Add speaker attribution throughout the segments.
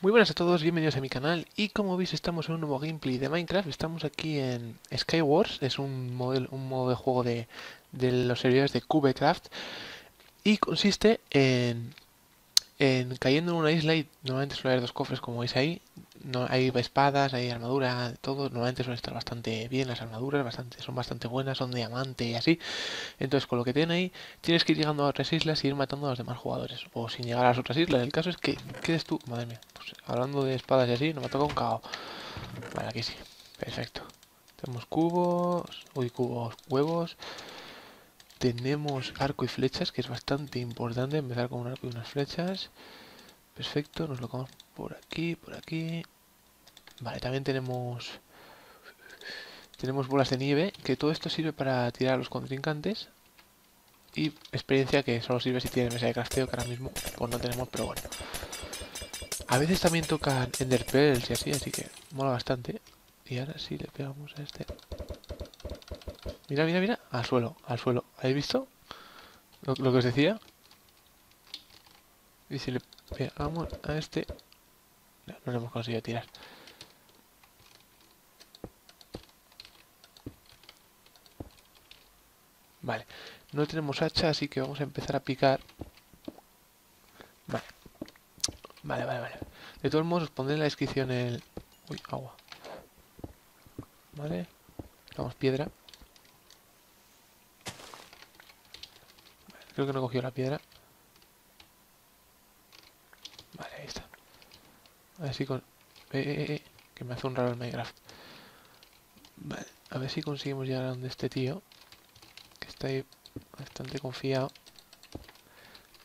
Speaker 1: Muy buenas a todos, bienvenidos a mi canal. Y como veis estamos en un nuevo gameplay de Minecraft, estamos aquí en Skywars, es un, modelo, un modo de juego de, de los servidores de Cubecraft. Y consiste en, en cayendo en una isla y normalmente suele haber dos cofres como veis ahí, no, hay espadas, hay armadura, todo, normalmente suele estar bastante bien las armaduras, bastante, son bastante buenas, son diamante y así. Entonces con lo que tiene ahí, tienes que ir llegando a otras islas y ir matando a los demás jugadores. O sin llegar a las otras islas. El caso es que quedes tú, madre mía, pues, hablando de espadas y así, no me toca un cao. Vale, aquí sí, perfecto. Tenemos cubos, uy, cubos, huevos. Tenemos arco y flechas, que es bastante importante empezar con un arco y unas flechas. Perfecto, nos lo comemos por aquí, por aquí. Vale, también tenemos... Tenemos bolas de nieve, que todo esto sirve para tirar a los contrincantes. Y experiencia que solo sirve si tiene mesa de crafteo, que ahora mismo pues no tenemos, pero bueno. A veces también tocan Ender Pearls y así, así que mola bastante. Y ahora sí le pegamos a este. Mira, mira, mira. Al suelo, al suelo. ¿Habéis visto? Lo, que os decía. Y si le pegamos a este... No, lo hemos conseguido tirar. Vale, no tenemos hacha, así que vamos a empezar a picar. Vale. Vale, vale, vale. De todos modos, os pondré en la descripción el... Uy, agua. Vale. Damos piedra. Creo que no he cogido la piedra. Vale, ahí está. A ver si con... Eh, eh, eh, que me hace un raro el Minecraft. Vale, a ver si conseguimos llegar a donde este tío. Que está ahí bastante confiado.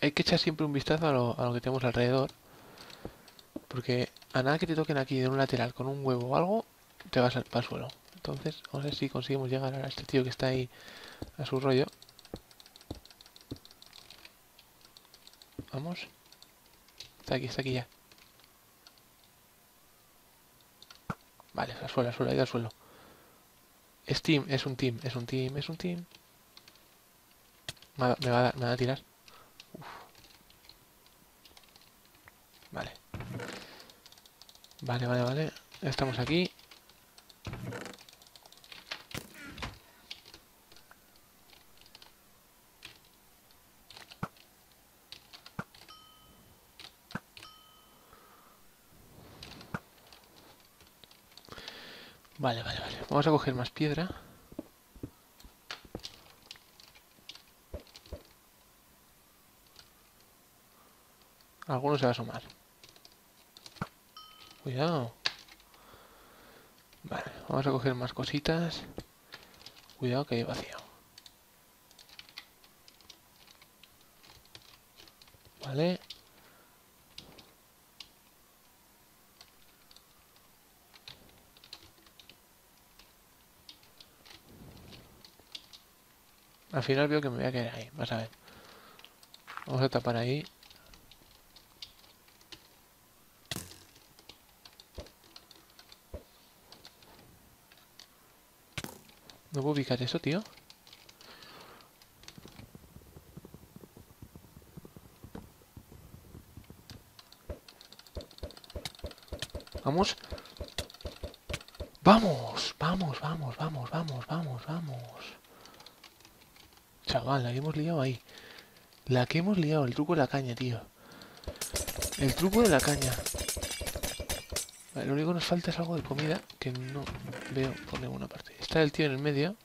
Speaker 1: Hay que echar siempre un vistazo a lo, que tenemos alrededor. Porque a nada que te toquen aquí de un lateral con un huevo o algo, te vas al, suelo. Entonces, vamos a ver si conseguimos llegar a este tío que está ahí a su rollo. Está aquí, está aquí ya. Vale, al suelo, al suelo, ahí al suelo. Es team, es un team, es un team, es un team. Me va, a, dar, me va a tirar. Vale. Vale, vale, vale. Estamos aquí. Vale, vale, vale. Vamos a coger más piedra. Alguno se va a asomar. Cuidado. Vale, vamos a coger más cositas. Cuidado que hay vacío. Vale. Al final veo que me voy a quedar ahí, vas a ver. Vamos a tapar ahí. ¿No puedo ubicar eso, tío? Vamos. Vamos, vamos, vamos, vamos, vamos, vamos, vamos. Chaval, la que hemos liado ahí. La que hemos liado, el truco de la caña, tío. El truco de la caña. Vale, lo único que nos falta es algo de comida que no veo por ninguna parte. Está el tío en el medio.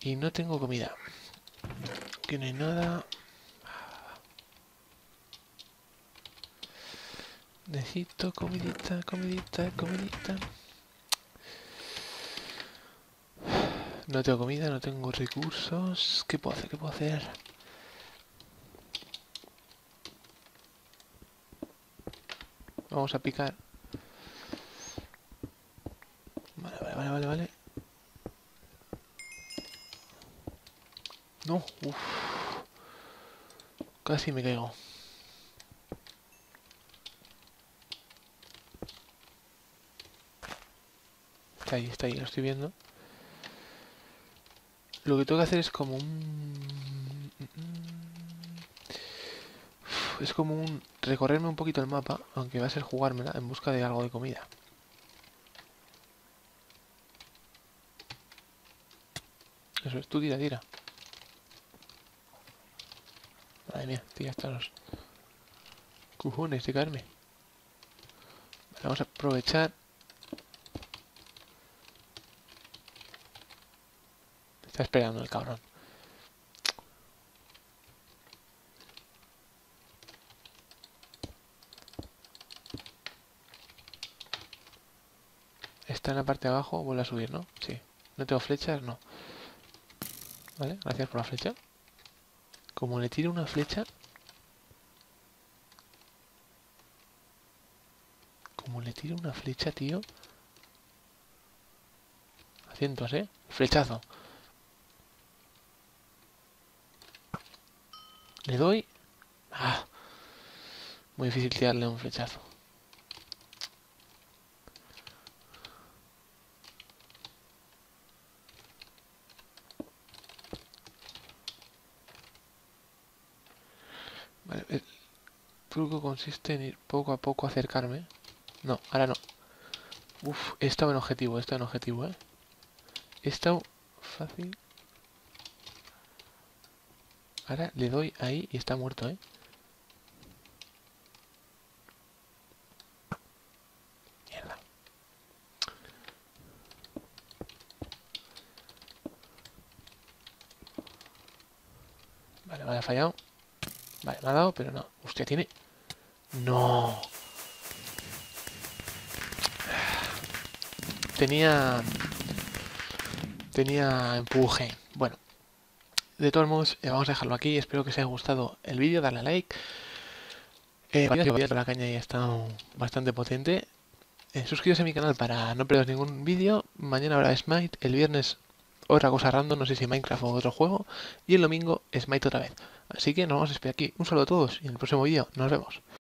Speaker 1: Y no tengo comida. Aquí no hay nada. Necesito comidita, comidita, comidita. No tengo comida, no tengo recursos. ¿Qué puedo hacer? ¿Qué puedo hacer? Vamos a picar. Vale, vale, vale, vale, vale. No, uff. Casi me caigo. Está ahí, está ahí, lo estoy viendo. Lo que tengo que hacer es como un... es como un recorrerme un poquito el mapa, aunque va a ser jugármela en busca de algo de comida. Eso es, tú tira, tira. Madre mía, tira hasta los cojones de carne. vamos a aprovechar. Está esperando el cabrón. Está en la parte de abajo, vuelve a subir, ¿no? Sí. ¿No tengo flechas? No. Vale, gracias por la flecha. Como le tire una flecha... Como le tire una flecha, tío... Asientos, ¿eh? Flechazo. Le doy... Ah. Muy difícil tirarle un flechazo. Vale, el truco consiste en ir poco a poco acercarme. No, ahora no. Uf, he estado en objetivo, he estado en objetivo, ¿eh? He estado fácil. Ahora le doy ahí y está muerto, ¿eh? Vale, vale, ha fallado. Vale, me ha dado, pero no. Hostia, tiene... No. Tenía... Tenía empuje. De todos modos, eh, vamos a dejarlo aquí. Espero que os haya gustado el vídeo. Darle a like. Eh, la caña y ha estado bastante potente. Eh, a mi canal para no perderos ningún vídeo. Mañana habrá Smite. El viernes otra cosa random, no sé si Minecraft o otro juego. Y el domingo Smite otra vez. Así que nos vemos aquí. Un saludo a todos y en el próximo vídeo nos vemos.